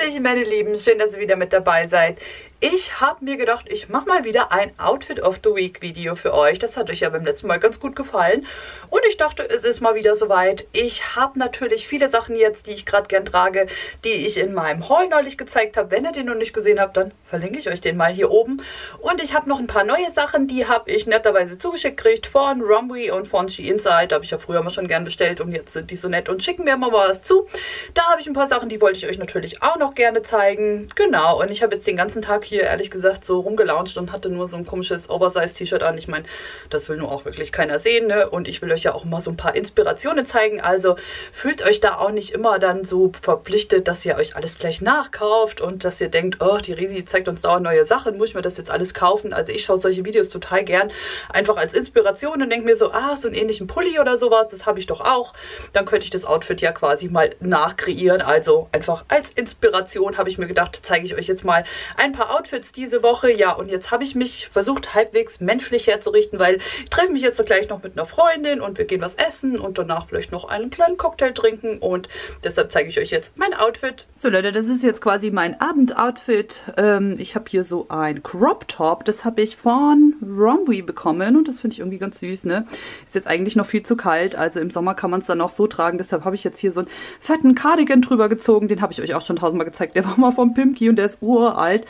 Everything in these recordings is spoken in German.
Hallöchen meine Lieben, schön, dass ihr wieder mit dabei seid. Ich habe mir gedacht, ich mache mal wieder ein Outfit of the Week Video für euch. Das hat euch ja beim letzten Mal ganz gut gefallen. Und ich dachte, es ist mal wieder soweit. Ich habe natürlich viele Sachen jetzt, die ich gerade gern trage, die ich in meinem Haul neulich gezeigt habe. Wenn ihr den noch nicht gesehen habt, dann verlinke ich euch den mal hier oben. Und ich habe noch ein paar neue Sachen, die habe ich netterweise zugeschickt gekriegt von Rumby und von She Inside. Da habe ich ja früher mal schon gern bestellt und jetzt sind die so nett und schicken mir mal was zu. Da habe ich ein paar Sachen, die wollte ich euch natürlich auch noch gerne zeigen. Genau, und ich habe jetzt den ganzen Tag hier ehrlich gesagt so rumgelauncht und hatte nur so ein komisches Oversize-T-Shirt an. Ich meine, das will nur auch wirklich keiner sehen, ne? Und ich will euch ja auch mal so ein paar Inspirationen zeigen. Also fühlt euch da auch nicht immer dann so verpflichtet, dass ihr euch alles gleich nachkauft und dass ihr denkt, oh, die Risi zeigt uns dauernd neue Sachen, muss ich mir das jetzt alles kaufen? Also ich schaue solche Videos total gern einfach als Inspiration und denke mir so, ah, so einen ähnlichen Pulli oder sowas, das habe ich doch auch. Dann könnte ich das Outfit ja quasi mal nachkreieren. Also einfach als Inspiration habe ich mir gedacht, zeige ich euch jetzt mal ein paar Outfits diese Woche. Ja, und jetzt habe ich mich versucht, halbwegs menschlich herzurichten, weil ich treffe mich jetzt gleich noch mit einer Freundin und wir gehen was essen und danach vielleicht noch einen kleinen Cocktail trinken. Und deshalb zeige ich euch jetzt mein Outfit. So Leute, das ist jetzt quasi mein Abendoutfit. Ähm, ich habe hier so ein Crop Top. Das habe ich von Romwe bekommen und das finde ich irgendwie ganz süß, ne? Ist jetzt eigentlich noch viel zu kalt, also im Sommer kann man es dann auch so tragen. Deshalb habe ich jetzt hier so einen fetten Cardigan drüber gezogen. Den habe ich euch auch schon tausendmal gezeigt. Der war mal vom Pimki und der ist uralt.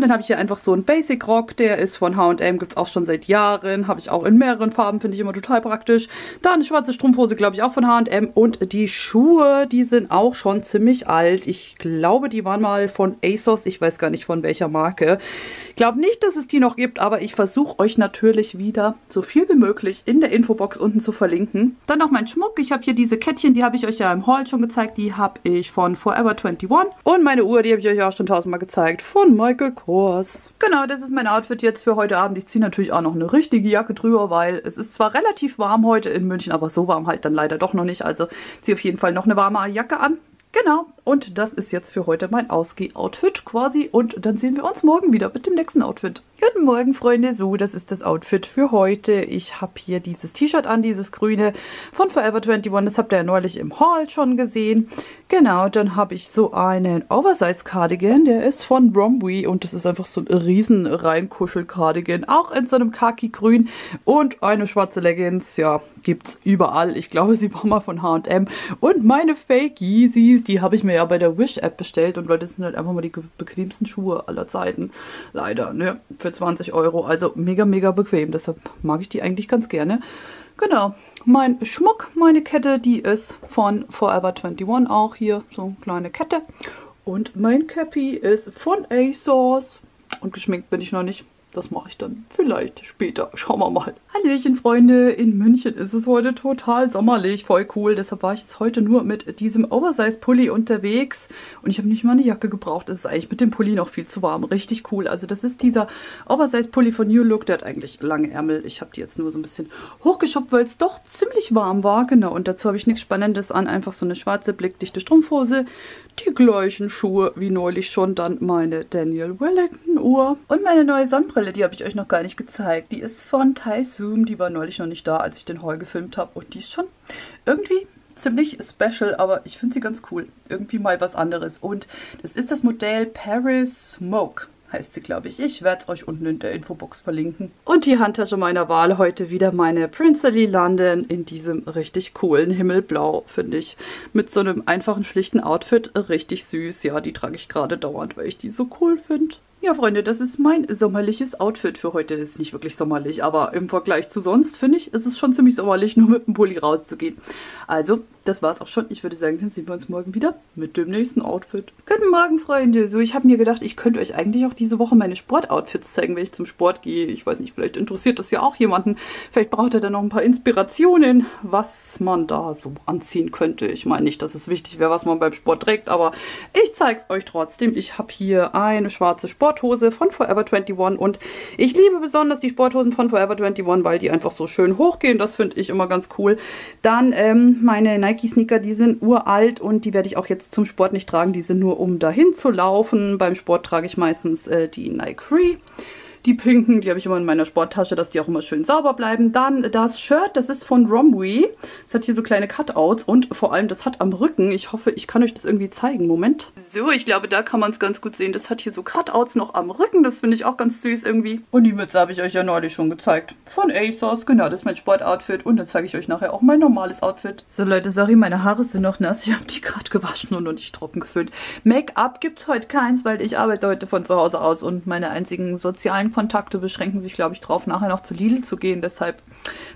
Dann habe ich hier einfach so einen Basic Rock. Der ist von H&M, gibt es auch schon seit Jahren. Habe ich auch in mehreren Farben, finde ich immer total praktisch. Da eine schwarze Strumpfhose, glaube ich, auch von H&M. Und die Schuhe, die sind auch schon ziemlich alt. Ich glaube, die waren mal von ASOS. Ich weiß gar nicht von welcher Marke. Ich glaube nicht, dass es die noch gibt, aber ich versuche euch natürlich wieder so viel wie möglich in der Infobox unten zu verlinken. Dann noch mein Schmuck. Ich habe hier diese Kettchen, die habe ich euch ja im Haul schon gezeigt. Die habe ich von Forever 21. Und meine Uhr, die habe ich euch auch schon tausendmal gezeigt, von Michael Kors. Genau, das ist mein Outfit jetzt für heute Abend. Ich ziehe natürlich auch noch eine richtige Jacke drüber, weil es ist zwar relativ warm heute in München, aber so warm halt dann leider doch noch nicht. Also ziehe auf jeden Fall noch eine warme Jacke an. Genau, und das ist jetzt für heute mein Ausgeh-Outfit quasi. Und dann sehen wir uns morgen wieder mit dem nächsten Outfit. Guten Morgen, Freunde. So, das ist das Outfit für heute. Ich habe hier dieses T-Shirt an, dieses grüne von Forever 21. Das habt ihr ja neulich im Haul schon gesehen. Genau, dann habe ich so einen Oversize-Cardigan. Der ist von Bromwee und das ist einfach so ein riesen Reinkuschel-Cardigan. Auch in so einem Khaki-Grün und eine schwarze Leggings. Ja, gibt's überall. Ich glaube, sie war mal von H&M. Und meine Fake Yeezys die habe ich mir ja bei der Wish-App bestellt und weil das sind halt einfach mal die bequemsten Schuhe aller Zeiten. Leider, ne? Für 20 Euro. Also mega, mega bequem. Deshalb mag ich die eigentlich ganz gerne. Genau. Mein Schmuck, meine Kette, die ist von Forever 21 auch hier. So eine kleine Kette. Und mein Cappy ist von ASOS. Und geschminkt bin ich noch nicht. Das mache ich dann vielleicht später. Schauen wir mal. Hallöchen, Freunde. In München ist es heute total sommerlich. Voll cool. Deshalb war ich jetzt heute nur mit diesem Oversize-Pulli unterwegs. Und ich habe nicht mal eine Jacke gebraucht. Es ist eigentlich mit dem Pulli noch viel zu warm. Richtig cool. Also das ist dieser Oversize-Pulli von New Look. Der hat eigentlich lange Ärmel. Ich habe die jetzt nur so ein bisschen hochgeschoppt, weil es doch ziemlich warm war. Genau. Und dazu habe ich nichts Spannendes an. Einfach so eine schwarze, blickdichte Strumpfhose. Die gleichen Schuhe wie neulich schon. Dann meine Daniel Wellington Uhr. Und meine neue Sonnenbrille Brille, die habe ich euch noch gar nicht gezeigt. Die ist von Tai Zoom. Die war neulich noch nicht da, als ich den Haul gefilmt habe. Und die ist schon irgendwie ziemlich special, aber ich finde sie ganz cool. Irgendwie mal was anderes. Und das ist das Modell Paris Smoke heißt sie, glaube ich. Ich werde es euch unten in der Infobox verlinken. Und die Handtasche meiner Wahl heute wieder meine Princely London in diesem richtig coolen Himmelblau, finde ich. Mit so einem einfachen, schlichten Outfit. Richtig süß. Ja, die trage ich gerade dauernd, weil ich die so cool finde. Ja, Freunde, das ist mein sommerliches Outfit für heute. Ist nicht wirklich sommerlich, aber im Vergleich zu sonst, finde ich, ist es schon ziemlich sommerlich, nur mit dem Pulli rauszugehen. Also, das war's auch schon. Ich würde sagen, dann sehen wir uns morgen wieder mit dem nächsten Outfit. Guten Morgen, Freunde. So, ich habe mir gedacht, ich könnte euch eigentlich auch diese Woche meine Sportoutfits zeigen, wenn ich zum Sport gehe. Ich weiß nicht, vielleicht interessiert das ja auch jemanden. Vielleicht braucht er dann noch ein paar Inspirationen, was man da so anziehen könnte. Ich meine nicht, dass es wichtig wäre, was man beim Sport trägt, aber ich zeige es euch trotzdem. Ich habe hier eine schwarze Sporthose von Forever 21 und ich liebe besonders die Sporthosen von Forever 21, weil die einfach so schön hochgehen. Das finde ich immer ganz cool. Dann ähm, meine Nike Nike-Sneaker, die sind uralt und die werde ich auch jetzt zum Sport nicht tragen. Die sind nur, um dahin zu laufen. Beim Sport trage ich meistens äh, die Nike Free. Die pinken, die habe ich immer in meiner Sporttasche, dass die auch immer schön sauber bleiben. Dann das Shirt, das ist von Romwe. Es hat hier so kleine Cutouts und vor allem das hat am Rücken, ich hoffe, ich kann euch das irgendwie zeigen. Moment. So, ich glaube, da kann man es ganz gut sehen. Das hat hier so Cutouts noch am Rücken. Das finde ich auch ganz süß irgendwie. Und die Mütze habe ich euch ja neulich schon gezeigt. Von ASOS. Genau, das ist mein Sportoutfit. Und dann zeige ich euch nachher auch mein normales Outfit. So, Leute, sorry, meine Haare sind noch nass. Ich habe die gerade gewaschen und noch nicht trocken gefüllt. Make-up gibt es heute keins, weil ich arbeite heute von zu Hause aus und meine einzigen sozialen Kontakte beschränken sich, glaube ich, drauf, nachher noch zu Lidl zu gehen. Deshalb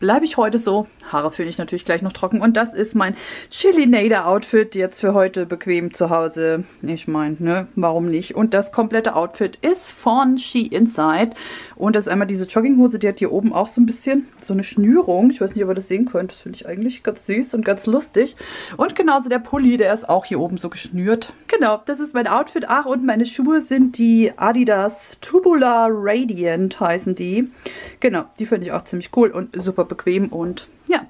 bleibe ich heute so. Haare fühle ich natürlich gleich noch trocken. Und das ist mein Chili Nader Outfit. Jetzt für heute bequem zu Hause. Ich meine, ne, warum nicht? Und das komplette Outfit ist von She Inside. Und das ist einmal diese Jogginghose, die hat hier oben auch so ein bisschen so eine Schnürung. Ich weiß nicht, ob ihr das sehen könnt. Das finde ich eigentlich ganz süß und ganz lustig. Und genauso der Pulli, der ist auch hier oben so geschnürt. Genau, das ist mein Outfit. Ach, und meine Schuhe sind die Adidas Tubular Radiant heißen die. Genau, die finde ich auch ziemlich cool und super bequem und ja,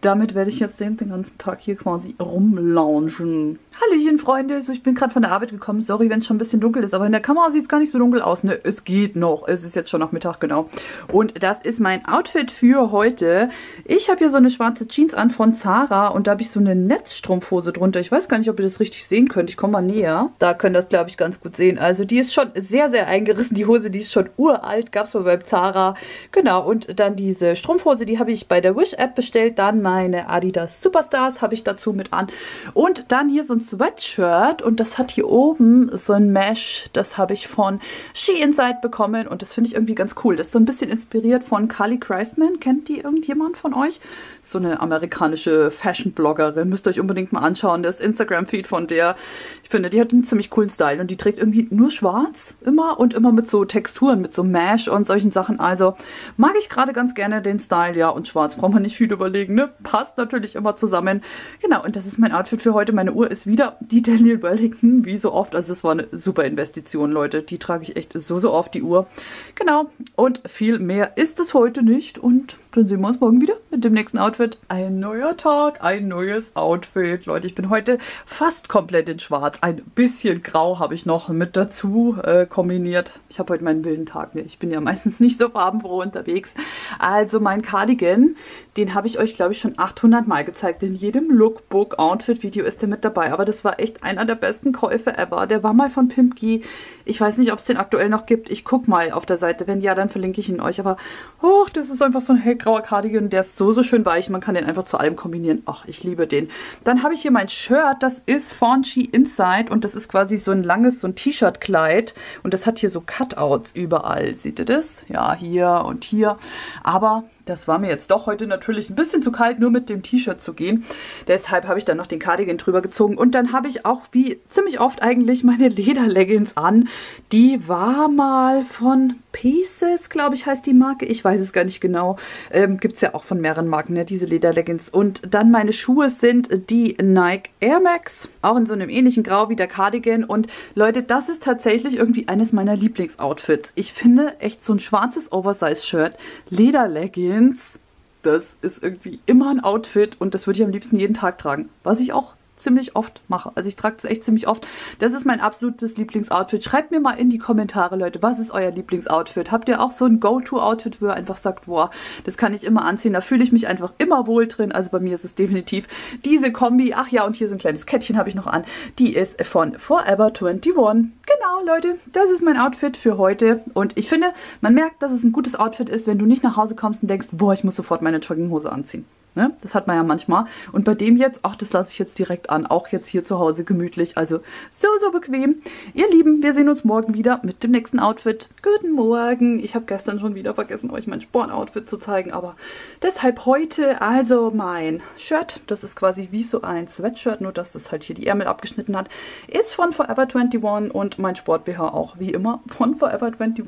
damit werde ich jetzt den, den ganzen Tag hier quasi rumlaunchen. Hallöchen, Freunde. So, ich bin gerade von der Arbeit gekommen. Sorry, wenn es schon ein bisschen dunkel ist, aber in der Kamera sieht es gar nicht so dunkel aus. Ne, es geht noch. Es ist jetzt schon Nachmittag, genau. Und das ist mein Outfit für heute. Ich habe hier so eine schwarze Jeans an von Zara und da habe ich so eine Netzstrumpfhose drunter. Ich weiß gar nicht, ob ihr das richtig sehen könnt. Ich komme mal näher. Da könnt ihr das, glaube ich, ganz gut sehen. Also die ist schon sehr, sehr eingerissen. Die Hose, die ist schon uralt. Gab es mal beim Zara. Genau, und dann diese Strumpfhose, die habe ich bei der Wish-App bestellt. Dann meine Adidas Superstars habe ich dazu mit an. Und dann hier so ein Sweatshirt und das hat hier oben so ein Mesh. Das habe ich von She Inside bekommen und das finde ich irgendwie ganz cool. Das ist so ein bisschen inspiriert von Carly Christman. Kennt die irgendjemand von euch? So eine amerikanische Fashion-Bloggerin. Müsst ihr euch unbedingt mal anschauen. Das Instagram-Feed von der. Ich finde, die hat einen ziemlich coolen Style und die trägt irgendwie nur schwarz immer und immer mit so Texturen, mit so Mesh und solchen Sachen. Also mag ich gerade ganz gerne den Style, ja. Und schwarz braucht man nicht viel überlegen, ne? Passt natürlich immer zusammen. Genau, und das ist mein Outfit für heute. Meine Uhr ist wieder die Daniel Wellington, wie so oft. Also es war eine super Investition, Leute. Die trage ich echt so, so oft, die Uhr. Genau, und viel mehr ist es heute nicht. Und dann sehen wir uns morgen wieder dem nächsten Outfit. Ein neuer Tag, ein neues Outfit. Leute, ich bin heute fast komplett in schwarz. Ein bisschen grau habe ich noch mit dazu äh, kombiniert. Ich habe heute meinen wilden Tag. Ne? Ich bin ja meistens nicht so farbenfroh unterwegs. Also mein Cardigan, den habe ich euch, glaube ich, schon 800 Mal gezeigt. In jedem Lookbook-Outfit-Video ist der mit dabei. Aber das war echt einer der besten Käufe ever. Der war mal von Pimpki. Ich weiß nicht, ob es den aktuell noch gibt. Ich gucke mal auf der Seite. Wenn ja, dann verlinke ich ihn euch. Aber, oh, das ist einfach so ein hellgrauer Cardigan. Der ist so, so schön weich. Man kann den einfach zu allem kombinieren. Ach, ich liebe den. Dann habe ich hier mein Shirt. Das ist von She Inside. Und das ist quasi so ein langes, so ein T-Shirt-Kleid. Und das hat hier so Cutouts überall. Seht ihr das? Ja, hier und hier. Aber das war mir jetzt doch heute natürlich ein bisschen zu kalt, nur mit dem T-Shirt zu gehen. Deshalb habe ich dann noch den Cardigan drüber gezogen. Und dann habe ich auch, wie ziemlich oft eigentlich, meine Lederleggings an. Die war mal von Pieces, glaube ich, heißt die Marke. Ich weiß es gar nicht genau. Ähm, Gibt es ja auch von mehreren Marken, ne, diese Lederleggings. Und dann meine Schuhe sind die Nike Air Max. Auch in so einem ähnlichen Grau wie der Cardigan. Und Leute, das ist tatsächlich irgendwie eines meiner Lieblingsoutfits. Ich finde echt so ein schwarzes Oversize-Shirt, Lederleggings Jeans, das ist irgendwie immer ein Outfit und das würde ich am liebsten jeden Tag tragen. Was ich auch ziemlich oft mache. Also ich trage das echt ziemlich oft. Das ist mein absolutes Lieblingsoutfit. Schreibt mir mal in die Kommentare, Leute, was ist euer Lieblingsoutfit? Habt ihr auch so ein Go-To-Outfit, wo ihr einfach sagt, boah, das kann ich immer anziehen. Da fühle ich mich einfach immer wohl drin. Also bei mir ist es definitiv diese Kombi. Ach ja, und hier so ein kleines Kettchen habe ich noch an. Die ist von Forever 21. Genau, Leute, das ist mein Outfit für heute. Und ich finde, man merkt, dass es ein gutes Outfit ist, wenn du nicht nach Hause kommst und denkst, boah, ich muss sofort meine Jogginghose anziehen. Ne? Das hat man ja manchmal. Und bei dem jetzt, ach, das lasse ich jetzt direkt an. Auch jetzt hier zu Hause gemütlich. Also so, so bequem. Ihr Lieben, wir sehen uns morgen wieder mit dem nächsten Outfit. Guten Morgen. Ich habe gestern schon wieder vergessen, euch mein Sportoutfit zu zeigen. Aber deshalb heute also mein Shirt. Das ist quasi wie so ein Sweatshirt, nur dass das halt hier die Ärmel abgeschnitten hat. Ist von Forever 21 und mein Sport-BH auch wie immer von Forever 21.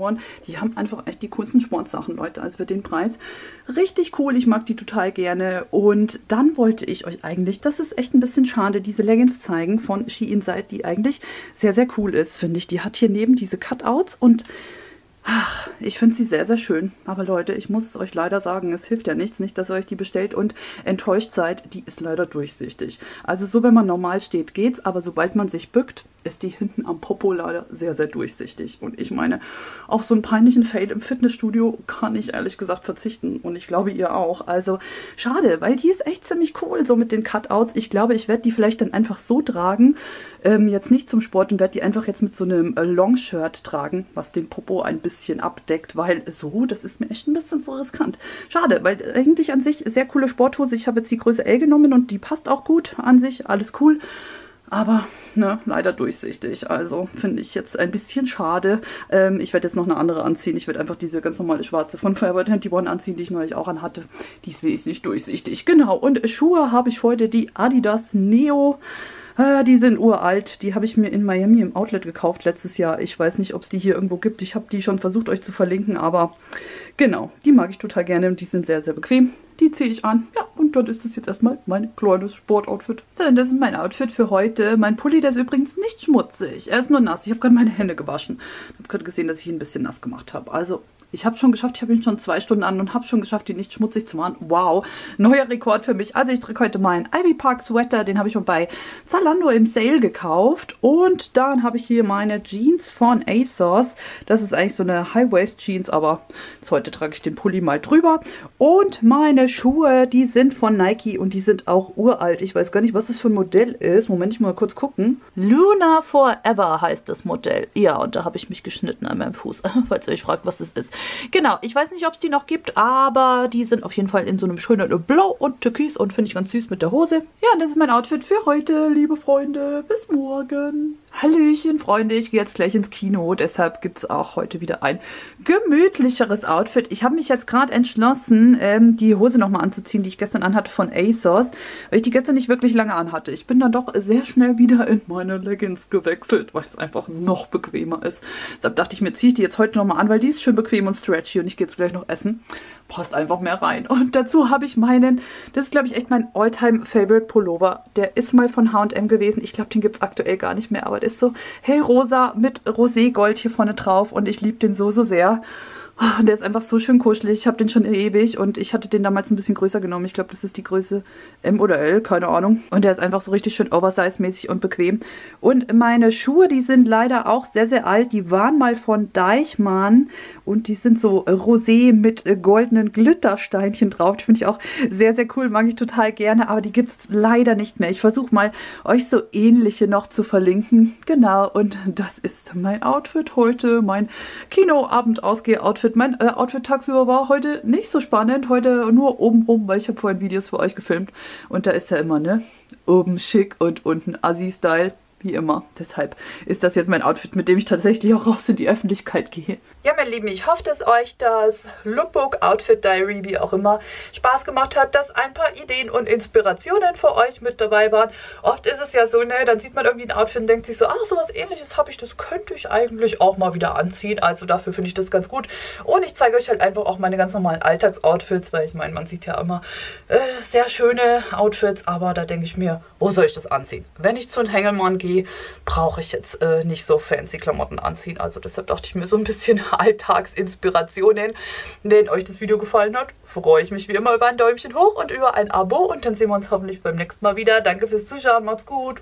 Die haben einfach echt die coolsten Sportsachen, Leute. Also für den Preis richtig cool. Ich mag die total gerne und dann wollte ich euch eigentlich, das ist echt ein bisschen schade, diese Leggings zeigen von She Inside, die eigentlich sehr, sehr cool ist, finde ich. Die hat hier neben diese Cutouts und Ach, ich finde sie sehr, sehr schön. Aber Leute, ich muss es euch leider sagen, es hilft ja nichts. Nicht, dass ihr euch die bestellt und enttäuscht seid. Die ist leider durchsichtig. Also so, wenn man normal steht, geht's. Aber sobald man sich bückt, ist die hinten am Popo leider sehr, sehr durchsichtig. Und ich meine, auf so einen peinlichen Fade im Fitnessstudio kann ich ehrlich gesagt verzichten. Und ich glaube, ihr auch. Also schade, weil die ist echt ziemlich cool, so mit den Cutouts. Ich glaube, ich werde die vielleicht dann einfach so tragen, ähm, jetzt nicht zum Sport und werde die einfach jetzt mit so einem äh, Longshirt tragen, was den Popo ein bisschen abdeckt, weil so, das ist mir echt ein bisschen so riskant. Schade, weil eigentlich an sich sehr coole Sporthose. Ich habe jetzt die Größe L genommen und die passt auch gut an sich, alles cool. Aber ne, leider durchsichtig. Also finde ich jetzt ein bisschen schade. Ähm, ich werde jetzt noch eine andere anziehen. Ich werde einfach diese ganz normale schwarze von Forever 21 anziehen, die ich neulich auch anhatte. Die ist wesentlich durchsichtig. Genau. Und Schuhe habe ich heute die Adidas Neo. Äh, die sind uralt. Die habe ich mir in Miami im Outlet gekauft letztes Jahr. Ich weiß nicht, ob es die hier irgendwo gibt. Ich habe die schon versucht euch zu verlinken, aber genau, die mag ich total gerne und die sind sehr, sehr bequem. Die ziehe ich an. Ja, und dann ist das jetzt erstmal mein kleines Sportoutfit. So, und das ist mein Outfit für heute. Mein Pulli, der ist übrigens nicht schmutzig. Er ist nur nass. Ich habe gerade meine Hände gewaschen. Ich habe gerade gesehen, dass ich ihn ein bisschen nass gemacht habe. Also ich habe schon geschafft, ich habe ihn schon zwei Stunden an und habe schon geschafft, ihn nicht schmutzig zu machen. Wow, neuer Rekord für mich. Also ich trage heute meinen Ivy Park Sweater, den habe ich mal bei Zalando im Sale gekauft. Und dann habe ich hier meine Jeans von ASOS. Das ist eigentlich so eine High-Waist Jeans, aber heute trage ich den Pulli mal drüber. Und meine Schuhe, die sind von Nike und die sind auch uralt. Ich weiß gar nicht, was das für ein Modell ist. Moment, ich muss mal kurz gucken. Luna Forever heißt das Modell. Ja, und da habe ich mich geschnitten an meinem Fuß, falls ihr euch fragt, was das ist. Genau, ich weiß nicht, ob es die noch gibt, aber die sind auf jeden Fall in so einem schönen Blau und Türkis und finde ich ganz süß mit der Hose. Ja, das ist mein Outfit für heute, liebe Freunde. Bis morgen. Hallöchen, Freunde, ich gehe jetzt gleich ins Kino, deshalb gibt es auch heute wieder ein gemütlicheres Outfit. Ich habe mich jetzt gerade entschlossen, ähm, die Hose nochmal anzuziehen, die ich gestern anhatte von ASOS, weil ich die gestern nicht wirklich lange anhatte. Ich bin dann doch sehr schnell wieder in meine Leggings gewechselt, weil es einfach noch bequemer ist. Deshalb dachte ich mir, ziehe ich die jetzt heute nochmal an, weil die ist schön bequem und stretchy und ich gehe jetzt gleich noch essen passt einfach mehr rein. Und dazu habe ich meinen, das ist glaube ich echt mein Alltime favorite Pullover. Der ist mal von H&M gewesen. Ich glaube, den gibt es aktuell gar nicht mehr, aber der ist so hellrosa mit Roségold hier vorne drauf und ich liebe den so, so sehr. Oh, der ist einfach so schön kuschelig. Ich habe den schon ewig und ich hatte den damals ein bisschen größer genommen. Ich glaube, das ist die Größe M oder L, keine Ahnung. Und der ist einfach so richtig schön oversize-mäßig und bequem. Und meine Schuhe, die sind leider auch sehr, sehr alt. Die waren mal von Deichmann und die sind so rosé mit goldenen Glittersteinchen drauf. Die finde ich auch sehr, sehr cool. Mag ich total gerne, aber die gibt es leider nicht mehr. Ich versuche mal, euch so ähnliche noch zu verlinken. Genau, und das ist mein Outfit heute. Mein Kinoabend-Ausgeh-Outfit Outfit. Mein äh, Outfit tagsüber war heute nicht so spannend. Heute nur obenrum, weil ich habe vorhin Videos für euch gefilmt. Und da ist ja immer, ne? Oben schick und unten Assi-Style wie immer. Deshalb ist das jetzt mein Outfit, mit dem ich tatsächlich auch raus in die Öffentlichkeit gehe. Ja, meine Lieben, ich hoffe, dass euch das Lookbook, Outfit Diary, wie auch immer, Spaß gemacht hat, dass ein paar Ideen und Inspirationen für euch mit dabei waren. Oft ist es ja so, ne, dann sieht man irgendwie ein Outfit und denkt sich so, ach, sowas ähnliches habe ich, das könnte ich eigentlich auch mal wieder anziehen. Also dafür finde ich das ganz gut. Und ich zeige euch halt einfach auch meine ganz normalen Alltagsoutfits, weil ich meine, man sieht ja immer äh, sehr schöne Outfits, aber da denke ich mir, wo soll ich das anziehen? Wenn ich zu einem Hängelmann gehe, brauche ich jetzt äh, nicht so fancy Klamotten anziehen. Also deshalb dachte ich mir so ein bisschen Alltagsinspirationen. Wenn euch das Video gefallen hat, freue ich mich wie immer über ein Däumchen hoch und über ein Abo. Und dann sehen wir uns hoffentlich beim nächsten Mal wieder. Danke fürs Zuschauen, macht's gut.